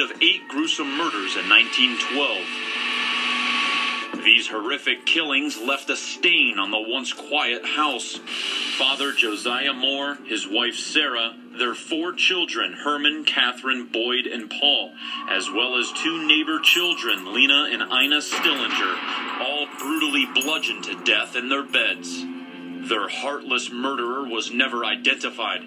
of eight gruesome murders in 1912. These horrific killings left a stain on the once quiet house. Father Josiah Moore, his wife Sarah, their four children, Herman, Catherine, Boyd, and Paul, as well as two neighbor children, Lena and Ina Stillinger, all brutally bludgeoned to death in their beds. Their heartless murderer was never identified.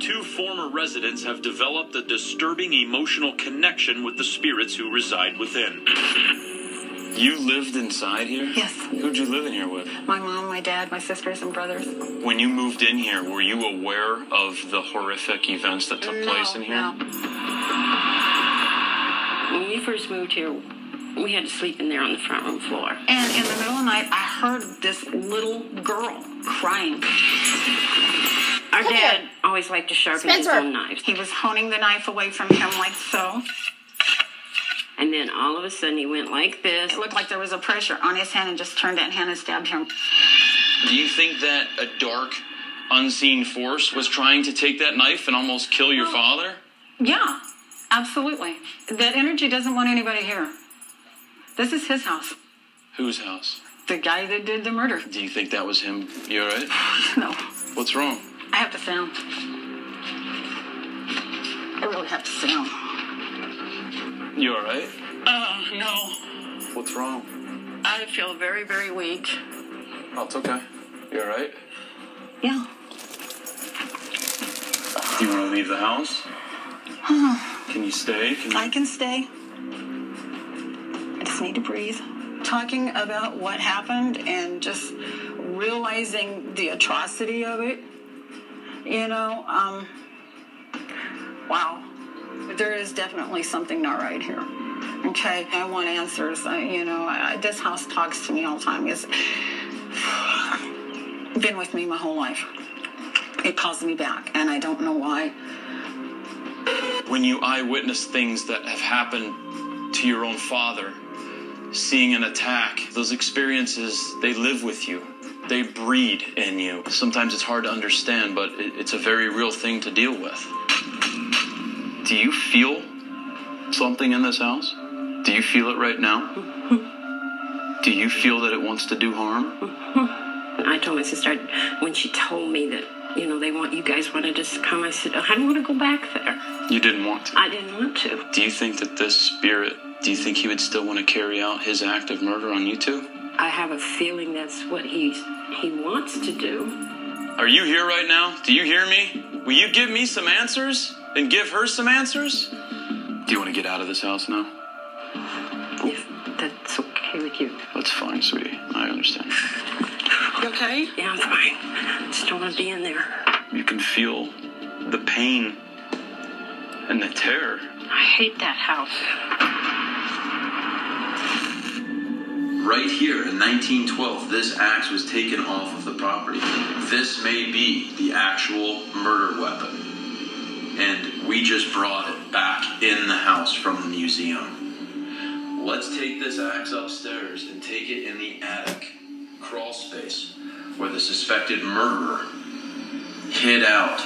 Two former residents have developed a disturbing emotional connection with the spirits who reside within. You lived inside here? Yes. Who'd you live in here with? My mom, my dad, my sisters, and brothers. When you moved in here, were you aware of the horrific events that took place in here? No. When we first moved here, we had to sleep in there on the front room floor. And in the middle of the night, I heard this little girl crying. Our dad always liked to sharpen his own knives. He was honing the knife away from him like so. And then all of a sudden he went like this. It looked like there was a pressure on his hand and just turned that hand and stabbed him. Do you think that a dark, unseen force was trying to take that knife and almost kill your oh. father? Yeah, absolutely. That energy doesn't want anybody here. This is his house. Whose house? The guy that did the murder. Do you think that was him? You alright? No, What's wrong? I have to sound. I really have to sound. You alright? Uh, no. What's wrong? I feel very, very weak. Oh, it's okay. You alright? Yeah. Do you want to leave the house? Can you stay? Can you... I can stay. I just need to breathe. Talking about what happened and just realizing the atrocity of it, you know, um, wow. There is definitely something not right here. Okay, I want answers. I, you know, I, this house talks to me all the time. It's been with me my whole life. It calls me back, and I don't know why. when you eyewitness things that have happened to your own father, seeing an attack, those experiences, they live with you. They breed in you. Sometimes it's hard to understand, but it's a very real thing to deal with. Do you feel something in this house? Do you feel it right now? Do you feel that it wants to do harm? I told my sister I- when she told me that you know they want you guys wanted us to come. I said I don't want to go back there. You didn't want to. I didn't want to. Do you think that this spirit, do you think he would still want to carry out his act of murder on you two? I have a feeling that's what he's he wants to do. Are you here right now? Do you hear me? Will you give me some answers and give her some answers? Do you want to get out of this house now? If that's okay with you. That's fine, sweetie. I understand. You okay? Yeah, I'm fine. Just don't want to be in there. You can feel the pain and the terror. I hate that house. Right here in 1912, this axe was taken off of the property. This may be the actual murder weapon. And we just brought it back in the house from the museum. Let's take this axe upstairs and take it in the attic crawl space where the suspected murderer hid out.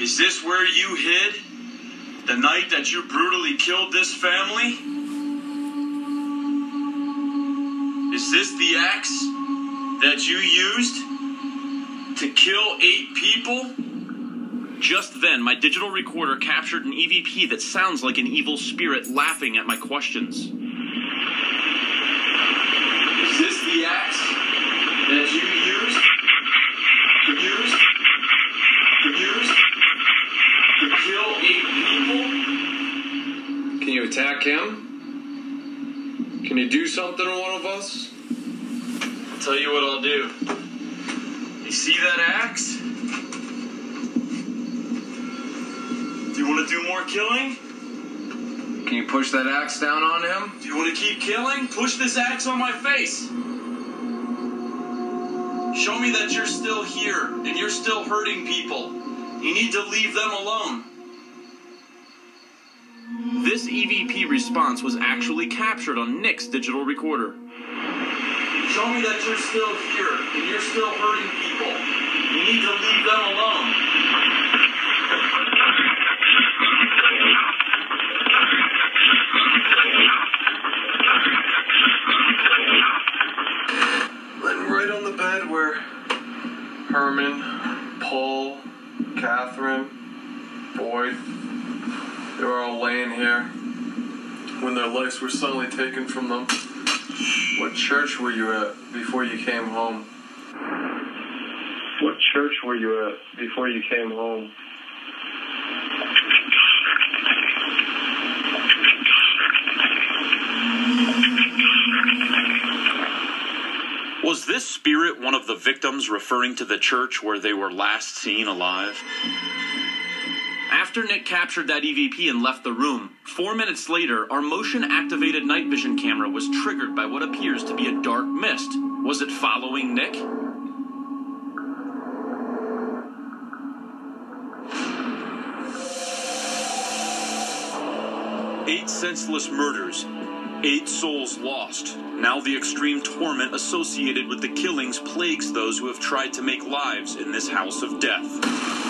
Is this where you hid? The night that you brutally killed this family? Is this the axe that you used to kill eight people? Just then, my digital recorder captured an EVP that sounds like an evil spirit laughing at my questions. Is this the axe that you used? To kill eight people? Can you attack him? Can you do something to one of us? I'll tell you what I'll do. You see that axe? Do you want to do more killing? Can you push that axe down on him? Do you want to keep killing? Push this axe on my face. Show me that you're still here and you're still hurting people. You need to leave them alone. This EVP response was actually captured on Nick's digital recorder. Show me that you're still here and you're still hurting people. You need to leave them alone. Laying right on the bed where Herman, Paul, Catherine, Boyd, they were all laying here when their lives were suddenly taken from them. What church were you at before you came home? What church were you at before you came home? Was this spirit one of the victims referring to the church where they were last seen alive? After Nick captured that EVP and left the room, four minutes later, our motion activated night vision camera was triggered by what appears to be a dark mist. Was it following Nick? Eight senseless murders, eight souls lost. Now the extreme torment associated with the killings plagues those who have tried to make lives in this house of death.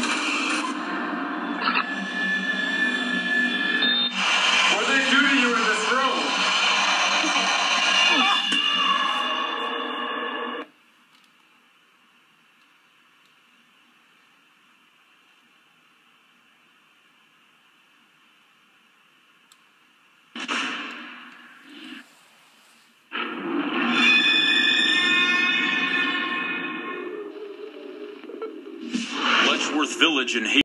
In